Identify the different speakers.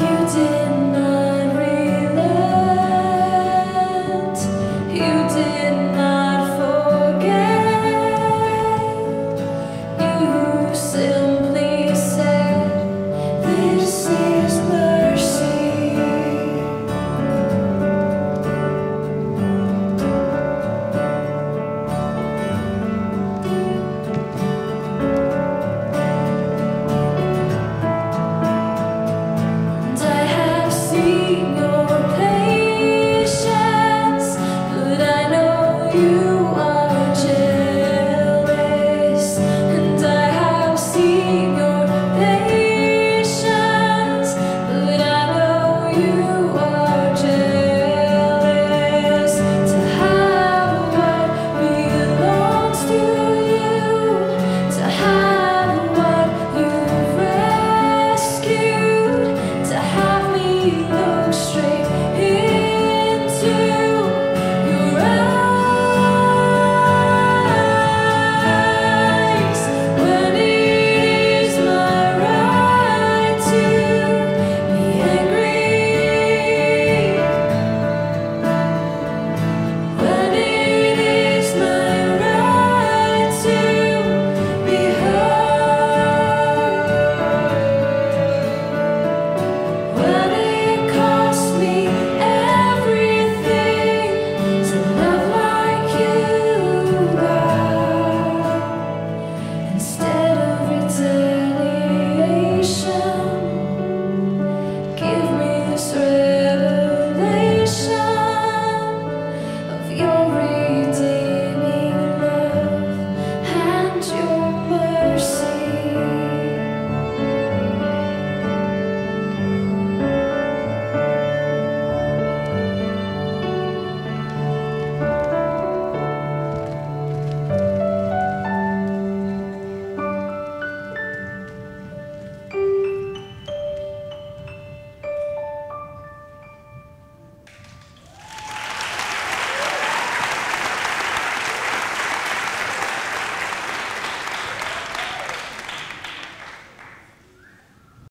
Speaker 1: You didn't know.